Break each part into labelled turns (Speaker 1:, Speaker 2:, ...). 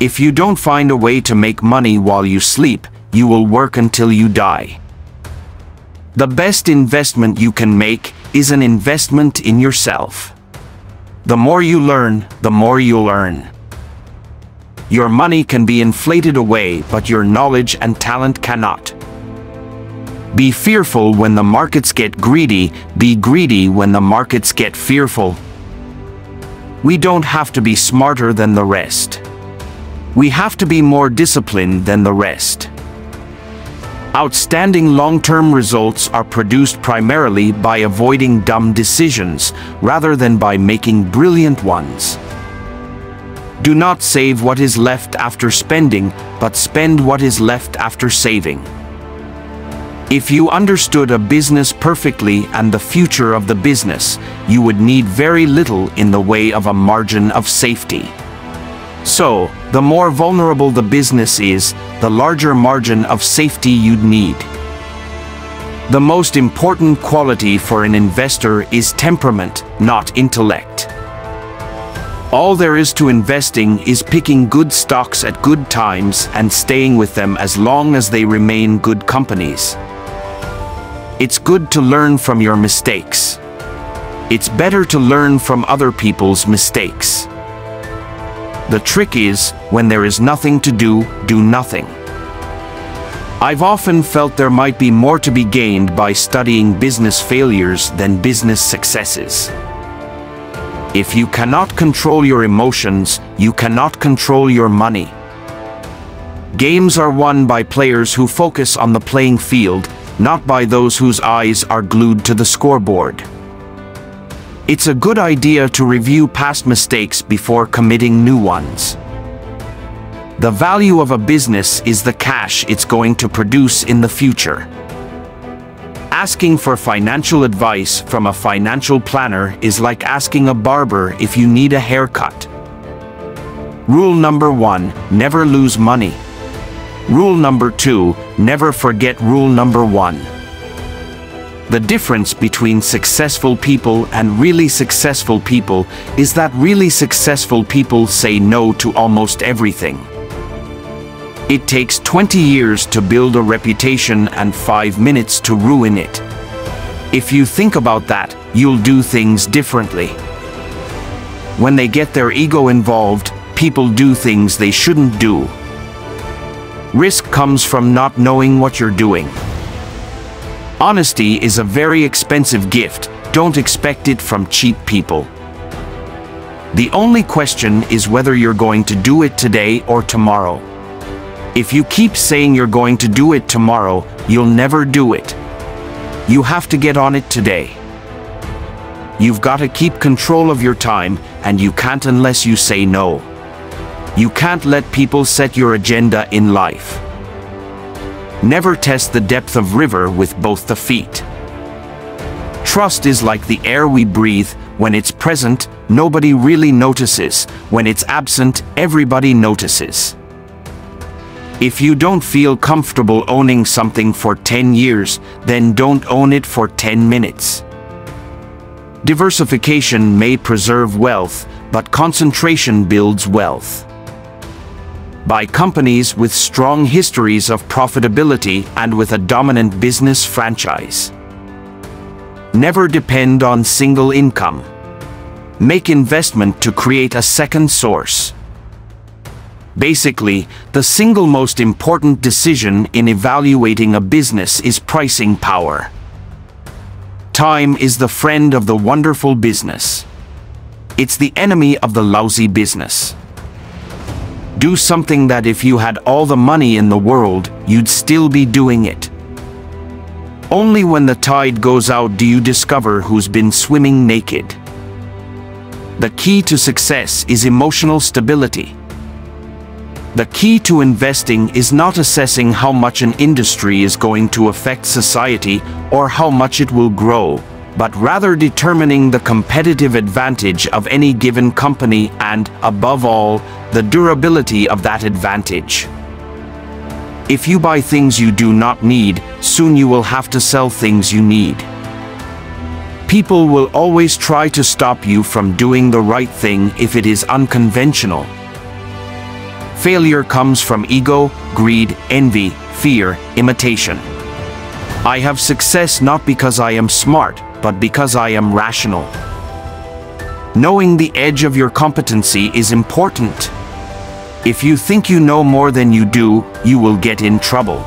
Speaker 1: If you don't find a way to make money while you sleep, you will work until you die. The best investment you can make is an investment in yourself. The more you learn, the more you'll earn. Your money can be inflated away, but your knowledge and talent cannot. Be fearful when the markets get greedy, be greedy when the markets get fearful. We don't have to be smarter than the rest. We have to be more disciplined than the rest. Outstanding long-term results are produced primarily by avoiding dumb decisions rather than by making brilliant ones. Do not save what is left after spending, but spend what is left after saving. If you understood a business perfectly and the future of the business, you would need very little in the way of a margin of safety. So, the more vulnerable the business is, the larger margin of safety you'd need. The most important quality for an investor is temperament, not intellect. All there is to investing is picking good stocks at good times and staying with them as long as they remain good companies. It's good to learn from your mistakes. It's better to learn from other people's mistakes. The trick is, when there is nothing to do, do nothing. I've often felt there might be more to be gained by studying business failures than business successes. If you cannot control your emotions, you cannot control your money. Games are won by players who focus on the playing field, not by those whose eyes are glued to the scoreboard. It's a good idea to review past mistakes before committing new ones. The value of a business is the cash it's going to produce in the future. Asking for financial advice from a financial planner is like asking a barber if you need a haircut. Rule number one, never lose money. Rule number two, never forget rule number one. The difference between successful people and really successful people is that really successful people say no to almost everything. It takes 20 years to build a reputation and 5 minutes to ruin it. If you think about that, you'll do things differently. When they get their ego involved, people do things they shouldn't do. Risk comes from not knowing what you're doing. Honesty is a very expensive gift, don't expect it from cheap people. The only question is whether you're going to do it today or tomorrow. If you keep saying you're going to do it tomorrow, you'll never do it. You have to get on it today. You've got to keep control of your time, and you can't unless you say no. You can't let people set your agenda in life. Never test the depth of river with both the feet. Trust is like the air we breathe. When it's present, nobody really notices. When it's absent, everybody notices. If you don't feel comfortable owning something for 10 years, then don't own it for 10 minutes. Diversification may preserve wealth, but concentration builds wealth by companies with strong histories of profitability and with a dominant business franchise. Never depend on single income. Make investment to create a second source. Basically, the single most important decision in evaluating a business is pricing power. Time is the friend of the wonderful business. It's the enemy of the lousy business. Do something that if you had all the money in the world, you'd still be doing it. Only when the tide goes out do you discover who's been swimming naked. The key to success is emotional stability. The key to investing is not assessing how much an industry is going to affect society or how much it will grow, but rather determining the competitive advantage of any given company and, above all, the durability of that advantage. If you buy things you do not need, soon you will have to sell things you need. People will always try to stop you from doing the right thing if it is unconventional. Failure comes from ego, greed, envy, fear, imitation. I have success not because I am smart, but because I am rational. Knowing the edge of your competency is important. If you think you know more than you do, you will get in trouble.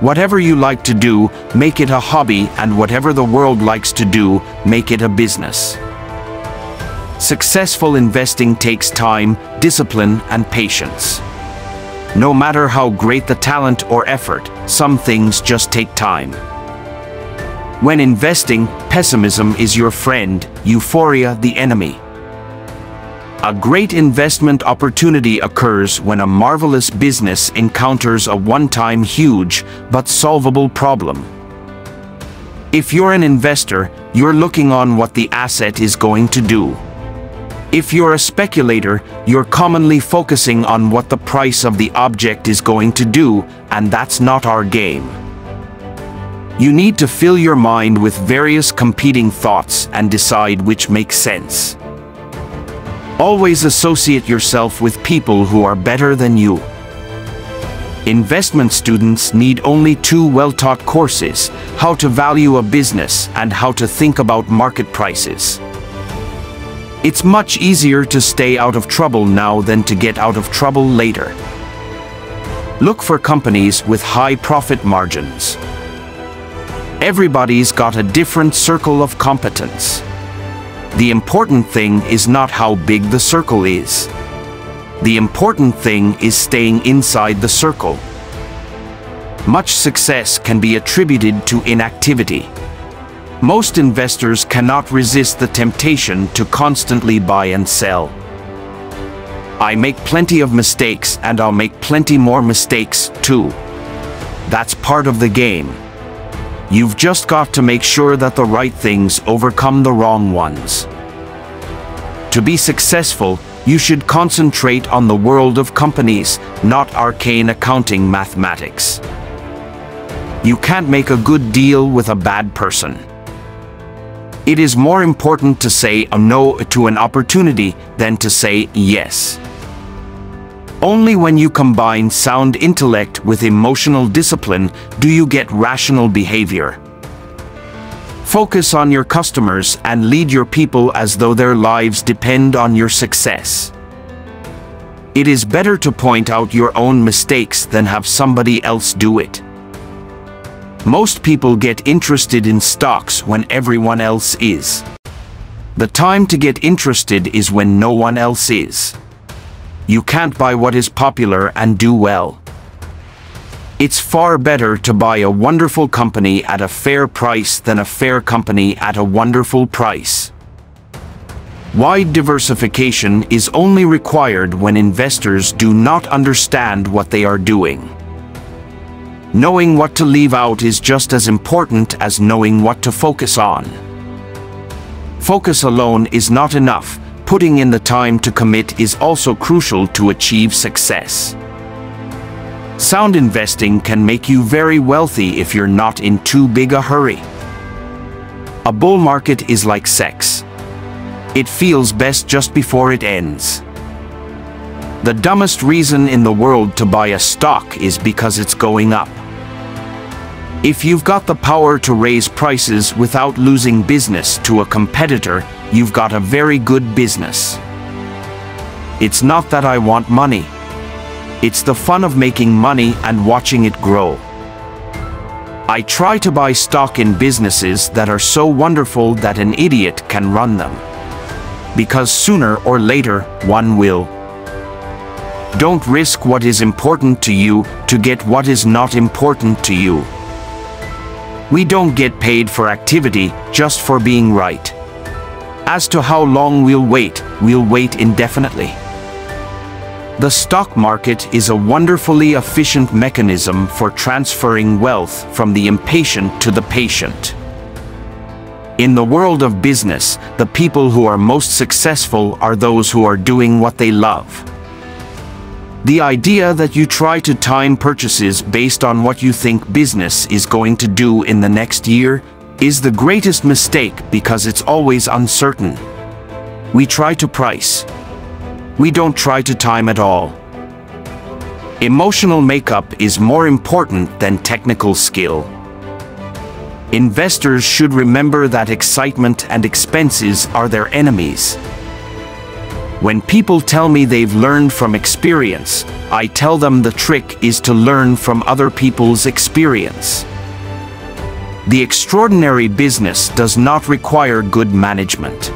Speaker 1: Whatever you like to do, make it a hobby and whatever the world likes to do, make it a business. Successful investing takes time, discipline, and patience. No matter how great the talent or effort, some things just take time. When investing, pessimism is your friend, euphoria the enemy. A great investment opportunity occurs when a marvelous business encounters a one-time huge but solvable problem. If you're an investor, you're looking on what the asset is going to do. If you're a speculator, you're commonly focusing on what the price of the object is going to do, and that's not our game. You need to fill your mind with various competing thoughts and decide which makes sense. Always associate yourself with people who are better than you. Investment students need only two well-taught courses, how to value a business and how to think about market prices. It's much easier to stay out of trouble now than to get out of trouble later. Look for companies with high profit margins. Everybody's got a different circle of competence. The important thing is not how big the circle is. The important thing is staying inside the circle. Much success can be attributed to inactivity. Most investors cannot resist the temptation to constantly buy and sell. I make plenty of mistakes and I'll make plenty more mistakes too. That's part of the game. You've just got to make sure that the right things overcome the wrong ones. To be successful, you should concentrate on the world of companies, not arcane accounting mathematics. You can't make a good deal with a bad person. It is more important to say a no to an opportunity than to say yes. Only when you combine sound intellect with emotional discipline do you get rational behavior. Focus on your customers and lead your people as though their lives depend on your success. It is better to point out your own mistakes than have somebody else do it. Most people get interested in stocks when everyone else is. The time to get interested is when no one else is. You can't buy what is popular and do well. It's far better to buy a wonderful company at a fair price than a fair company at a wonderful price. Wide diversification is only required when investors do not understand what they are doing. Knowing what to leave out is just as important as knowing what to focus on. Focus alone is not enough. Putting in the time to commit is also crucial to achieve success. Sound investing can make you very wealthy if you're not in too big a hurry. A bull market is like sex. It feels best just before it ends. The dumbest reason in the world to buy a stock is because it's going up. If you've got the power to raise prices without losing business to a competitor, you've got a very good business. It's not that I want money. It's the fun of making money and watching it grow. I try to buy stock in businesses that are so wonderful that an idiot can run them. Because sooner or later, one will. Don't risk what is important to you to get what is not important to you. We don't get paid for activity just for being right. As to how long we'll wait, we'll wait indefinitely. The stock market is a wonderfully efficient mechanism for transferring wealth from the impatient to the patient. In the world of business, the people who are most successful are those who are doing what they love. The idea that you try to time purchases based on what you think business is going to do in the next year is the greatest mistake because it's always uncertain. We try to price. We don't try to time at all. Emotional makeup is more important than technical skill. Investors should remember that excitement and expenses are their enemies. When people tell me they've learned from experience, I tell them the trick is to learn from other people's experience. The extraordinary business does not require good management.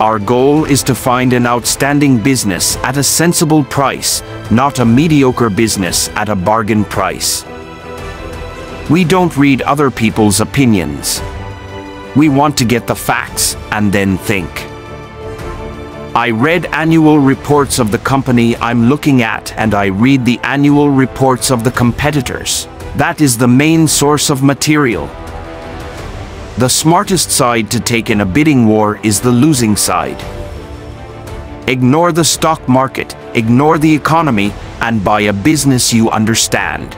Speaker 1: Our goal is to find an outstanding business at a sensible price, not a mediocre business at a bargain price. We don't read other people's opinions. We want to get the facts and then think. I read annual reports of the company I'm looking at and I read the annual reports of the competitors. That is the main source of material. The smartest side to take in a bidding war is the losing side. Ignore the stock market, ignore the economy, and buy a business you understand.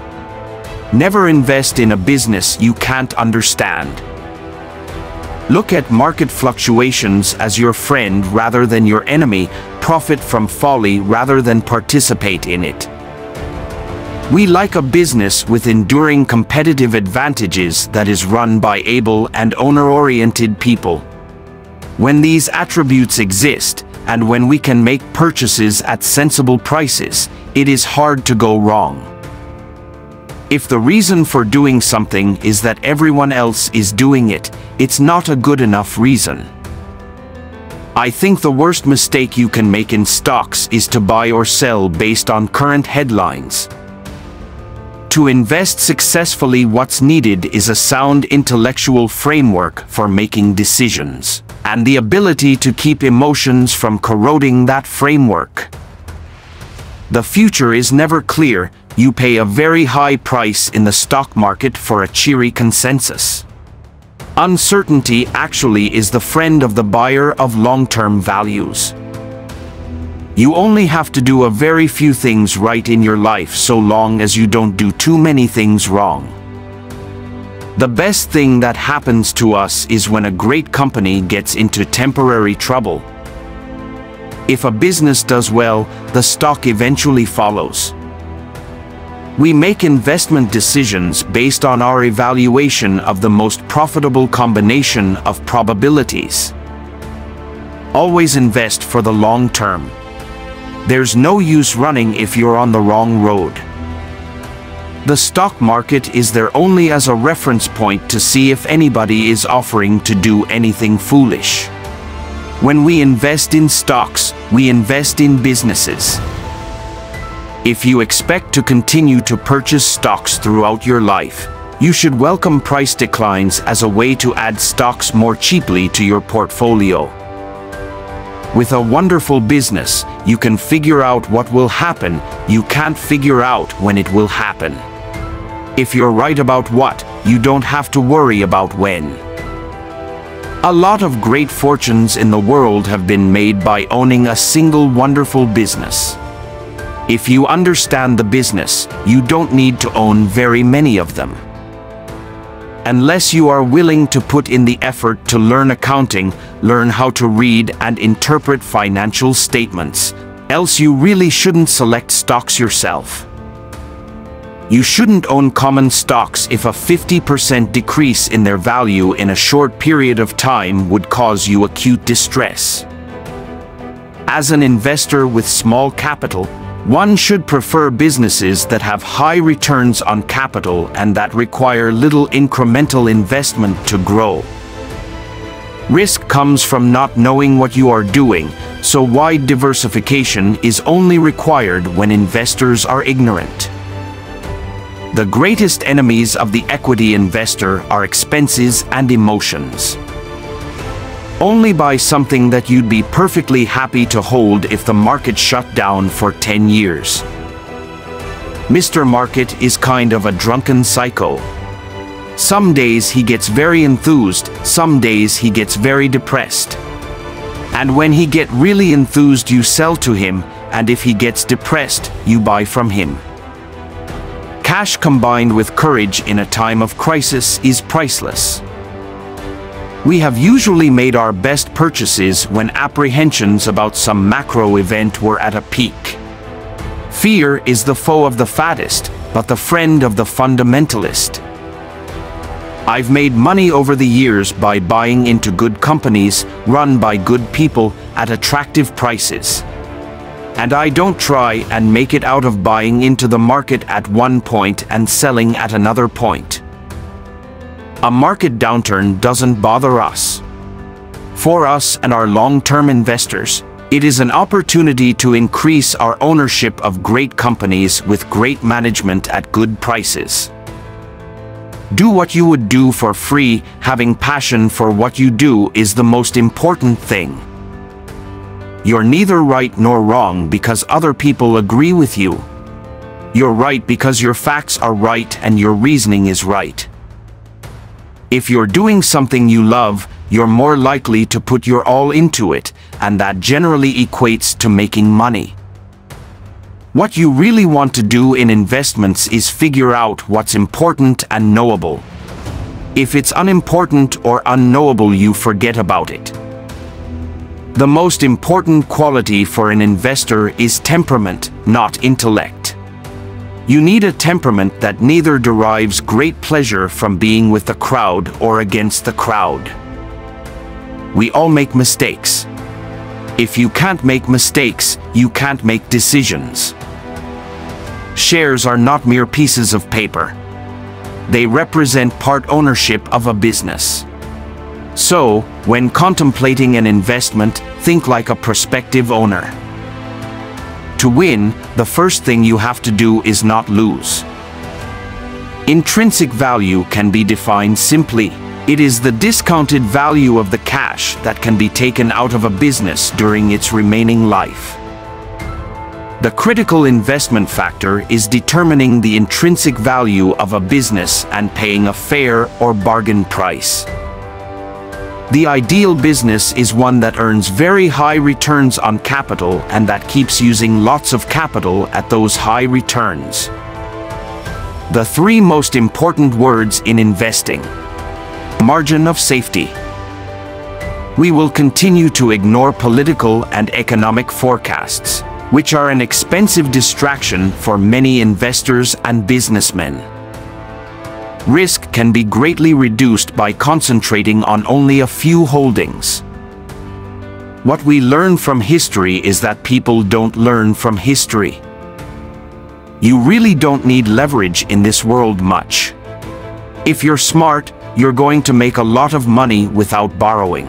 Speaker 1: Never invest in a business you can't understand. Look at market fluctuations as your friend rather than your enemy, profit from folly rather than participate in it. We like a business with enduring competitive advantages that is run by able and owner-oriented people. When these attributes exist, and when we can make purchases at sensible prices, it is hard to go wrong. If the reason for doing something is that everyone else is doing it, it's not a good enough reason. I think the worst mistake you can make in stocks is to buy or sell based on current headlines. To invest successfully what's needed is a sound intellectual framework for making decisions, and the ability to keep emotions from corroding that framework. The future is never clear, you pay a very high price in the stock market for a cheery consensus. Uncertainty actually is the friend of the buyer of long-term values. You only have to do a very few things right in your life so long as you don't do too many things wrong. The best thing that happens to us is when a great company gets into temporary trouble. If a business does well, the stock eventually follows. We make investment decisions based on our evaluation of the most profitable combination of probabilities. Always invest for the long term. There's no use running if you're on the wrong road. The stock market is there only as a reference point to see if anybody is offering to do anything foolish. When we invest in stocks, we invest in businesses. If you expect to continue to purchase stocks throughout your life, you should welcome price declines as a way to add stocks more cheaply to your portfolio. With a wonderful business, you can figure out what will happen, you can't figure out when it will happen. If you're right about what, you don't have to worry about when. A lot of great fortunes in the world have been made by owning a single wonderful business. If you understand the business, you don't need to own very many of them. Unless you are willing to put in the effort to learn accounting, learn how to read and interpret financial statements, else you really shouldn't select stocks yourself. You shouldn't own common stocks if a 50% decrease in their value in a short period of time would cause you acute distress. As an investor with small capital, one should prefer businesses that have high returns on capital and that require little incremental investment to grow. Risk comes from not knowing what you are doing, so wide diversification is only required when investors are ignorant. The greatest enemies of the equity investor are expenses and emotions. Only buy something that you'd be perfectly happy to hold if the market shut down for 10 years. Mr. Market is kind of a drunken psycho. Some days he gets very enthused, some days he gets very depressed. And when he get really enthused you sell to him, and if he gets depressed, you buy from him. Cash combined with courage in a time of crisis is priceless. We have usually made our best purchases when apprehensions about some macro event were at a peak. Fear is the foe of the fattest, but the friend of the fundamentalist. I've made money over the years by buying into good companies run by good people at attractive prices. And I don't try and make it out of buying into the market at one point and selling at another point. A market downturn doesn't bother us. For us and our long-term investors, it is an opportunity to increase our ownership of great companies with great management at good prices. Do what you would do for free, having passion for what you do is the most important thing. You're neither right nor wrong because other people agree with you. You're right because your facts are right and your reasoning is right. If you're doing something you love, you're more likely to put your all into it, and that generally equates to making money. What you really want to do in investments is figure out what's important and knowable. If it's unimportant or unknowable you forget about it. The most important quality for an investor is temperament, not intellect. You need a temperament that neither derives great pleasure from being with the crowd or against the crowd. We all make mistakes. If you can't make mistakes, you can't make decisions. Shares are not mere pieces of paper. They represent part ownership of a business. So, when contemplating an investment, think like a prospective owner. To win, the first thing you have to do is not lose. Intrinsic value can be defined simply it is the discounted value of the cash that can be taken out of a business during its remaining life. The critical investment factor is determining the intrinsic value of a business and paying a fair or bargain price. The ideal business is one that earns very high returns on capital and that keeps using lots of capital at those high returns. The three most important words in investing margin of safety. We will continue to ignore political and economic forecasts, which are an expensive distraction for many investors and businessmen. Risk can be greatly reduced by concentrating on only a few holdings. What we learn from history is that people don't learn from history. You really don't need leverage in this world much. If you're smart, you're going to make a lot of money without borrowing.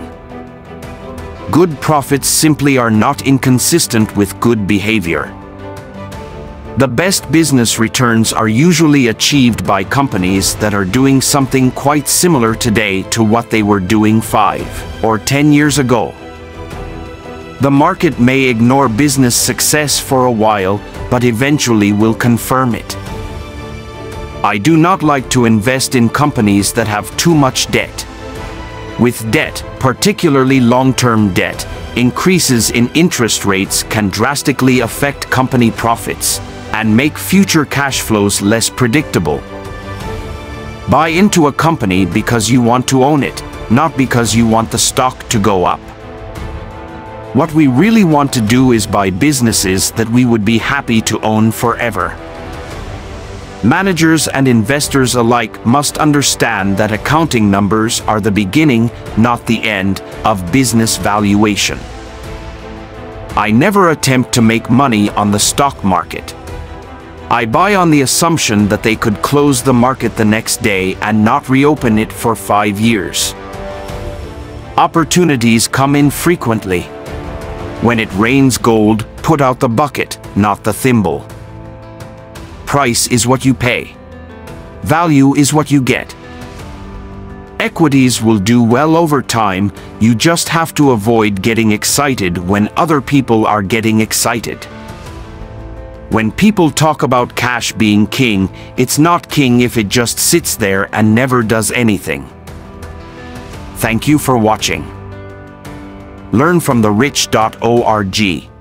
Speaker 1: Good profits simply are not inconsistent with good behavior. The best business returns are usually achieved by companies that are doing something quite similar today to what they were doing 5 or 10 years ago. The market may ignore business success for a while, but eventually will confirm it. I do not like to invest in companies that have too much debt. With debt, particularly long-term debt, increases in interest rates can drastically affect company profits and make future cash flows less predictable. Buy into a company because you want to own it, not because you want the stock to go up. What we really want to do is buy businesses that we would be happy to own forever. Managers and investors alike must understand that accounting numbers are the beginning, not the end, of business valuation. I never attempt to make money on the stock market. I buy on the assumption that they could close the market the next day and not reopen it for five years. Opportunities come in frequently. When it rains gold, put out the bucket, not the thimble. Price is what you pay. Value is what you get. Equities will do well over time, you just have to avoid getting excited when other people are getting excited. When people talk about cash being king, it's not king if it just sits there and never does anything. Thank you for watching. Learn from the rich.org.